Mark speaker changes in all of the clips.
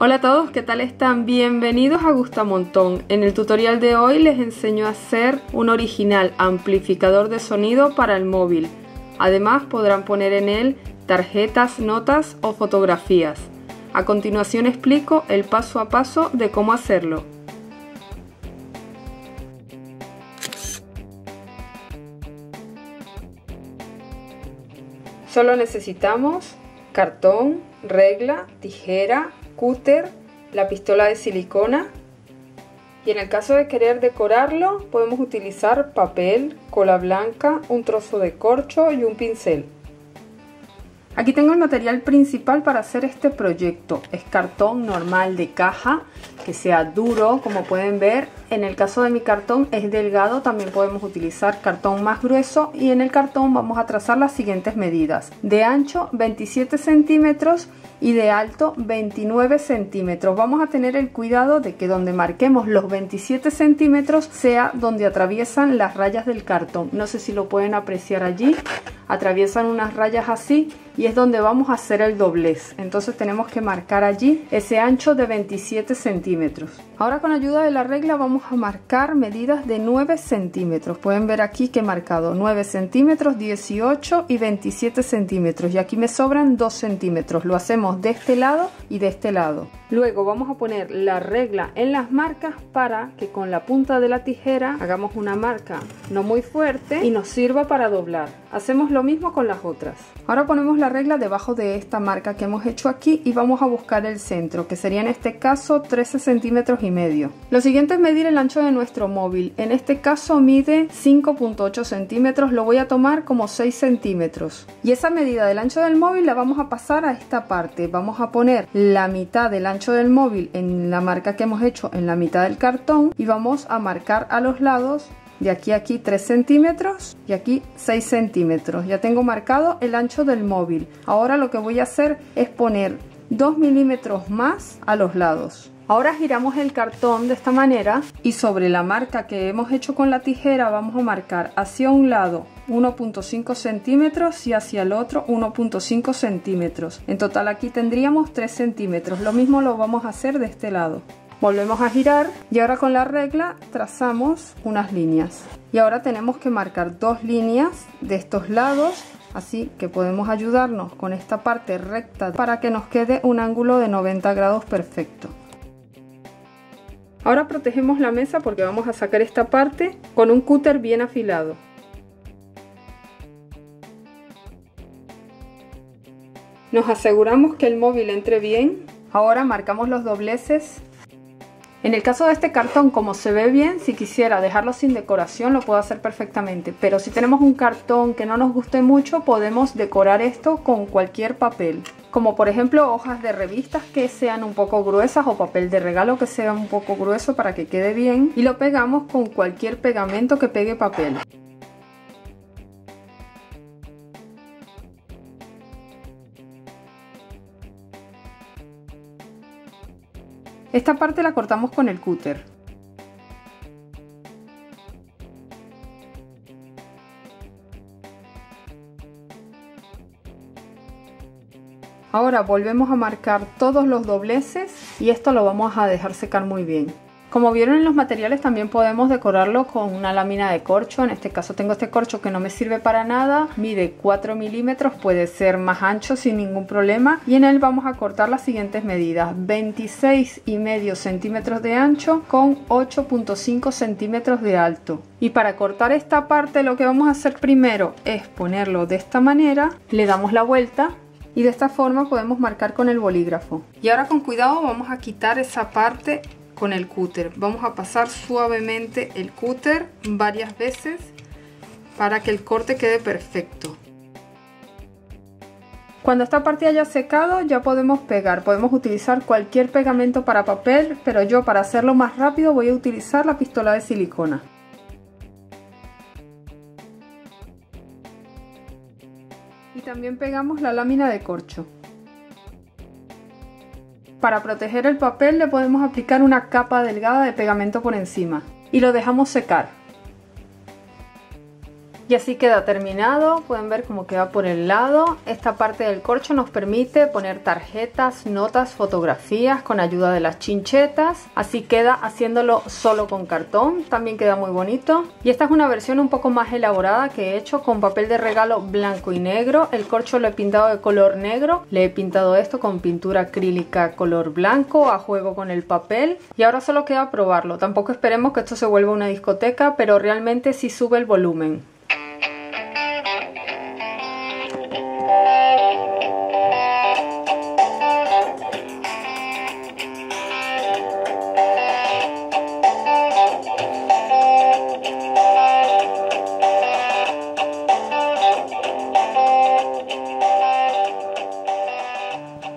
Speaker 1: Hola a todos, ¿qué tal están? Bienvenidos a Gustamontón. En el tutorial de hoy les enseño a hacer un original amplificador de sonido para el móvil. Además podrán poner en él tarjetas, notas o fotografías. A continuación explico el paso a paso de cómo hacerlo. Solo necesitamos cartón, regla, tijera, cúter, la pistola de silicona y en el caso de querer decorarlo podemos utilizar papel, cola blanca, un trozo de corcho y un pincel. Aquí tengo el material principal para hacer este proyecto. Es cartón normal de caja, que sea duro, como pueden ver. En el caso de mi cartón es delgado, también podemos utilizar cartón más grueso. Y en el cartón vamos a trazar las siguientes medidas. De ancho 27 centímetros y de alto 29 centímetros. Vamos a tener el cuidado de que donde marquemos los 27 centímetros sea donde atraviesan las rayas del cartón. No sé si lo pueden apreciar allí. Atraviesan unas rayas así y es donde vamos a hacer el doblez. Entonces tenemos que marcar allí ese ancho de 27 centímetros. Ahora con ayuda de la regla vamos a marcar medidas de 9 centímetros. Pueden ver aquí que he marcado 9 centímetros, 18 y 27 centímetros. Y aquí me sobran 2 centímetros. Lo hacemos de este lado y de este lado. Luego vamos a poner la regla en las marcas para que con la punta de la tijera hagamos una marca no muy fuerte y nos sirva para doblar. Hacemos lo mismo con las otras. Ahora ponemos la regla debajo de esta marca que hemos hecho aquí y vamos a buscar el centro que sería en este caso 13 centímetros y medio. Lo siguiente es medir el ancho de nuestro móvil. En este caso mide 5.8 centímetros, lo voy a tomar como 6 centímetros. Y esa medida del ancho del móvil la vamos a pasar a esta parte. Vamos a poner la mitad del ancho del móvil en la marca que hemos hecho en la mitad del cartón y vamos a marcar a los lados de aquí a aquí 3 centímetros y aquí 6 centímetros ya tengo marcado el ancho del móvil ahora lo que voy a hacer es poner 2 milímetros más a los lados Ahora giramos el cartón de esta manera y sobre la marca que hemos hecho con la tijera vamos a marcar hacia un lado 1.5 centímetros y hacia el otro 1.5 centímetros. En total aquí tendríamos 3 centímetros. Lo mismo lo vamos a hacer de este lado. Volvemos a girar y ahora con la regla trazamos unas líneas. Y ahora tenemos que marcar dos líneas de estos lados así que podemos ayudarnos con esta parte recta para que nos quede un ángulo de 90 grados perfecto. Ahora protegemos la mesa porque vamos a sacar esta parte con un cúter bien afilado. Nos aseguramos que el móvil entre bien. Ahora marcamos los dobleces en el caso de este cartón, como se ve bien, si quisiera dejarlo sin decoración lo puedo hacer perfectamente. Pero si tenemos un cartón que no nos guste mucho, podemos decorar esto con cualquier papel. Como por ejemplo hojas de revistas que sean un poco gruesas o papel de regalo que sea un poco grueso para que quede bien. Y lo pegamos con cualquier pegamento que pegue papel. Esta parte la cortamos con el cúter. Ahora volvemos a marcar todos los dobleces y esto lo vamos a dejar secar muy bien. Como vieron en los materiales también podemos decorarlo con una lámina de corcho, en este caso tengo este corcho que no me sirve para nada, mide 4 milímetros, puede ser más ancho sin ningún problema. Y en él vamos a cortar las siguientes medidas, 26 y medio centímetros de ancho con 8.5 centímetros de alto. Y para cortar esta parte lo que vamos a hacer primero es ponerlo de esta manera, le damos la vuelta y de esta forma podemos marcar con el bolígrafo. Y ahora con cuidado vamos a quitar esa parte con el cúter. Vamos a pasar suavemente el cúter varias veces para que el corte quede perfecto. Cuando esta parte haya secado ya podemos pegar, podemos utilizar cualquier pegamento para papel, pero yo para hacerlo más rápido voy a utilizar la pistola de silicona. Y también pegamos la lámina de corcho. Para proteger el papel le podemos aplicar una capa delgada de pegamento por encima y lo dejamos secar. Y así queda terminado, pueden ver cómo queda por el lado. Esta parte del corcho nos permite poner tarjetas, notas, fotografías con ayuda de las chinchetas. Así queda haciéndolo solo con cartón, también queda muy bonito. Y esta es una versión un poco más elaborada que he hecho con papel de regalo blanco y negro. El corcho lo he pintado de color negro, le he pintado esto con pintura acrílica color blanco a juego con el papel. Y ahora solo queda probarlo, tampoco esperemos que esto se vuelva una discoteca, pero realmente sí sube el volumen.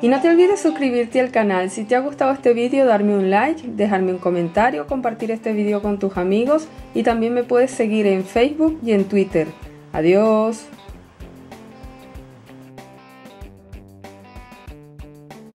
Speaker 1: Y no te olvides suscribirte al canal. Si te ha gustado este vídeo, darme un like, dejarme un comentario, compartir este vídeo con tus amigos y también me puedes seguir en Facebook y en Twitter. Adiós.